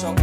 son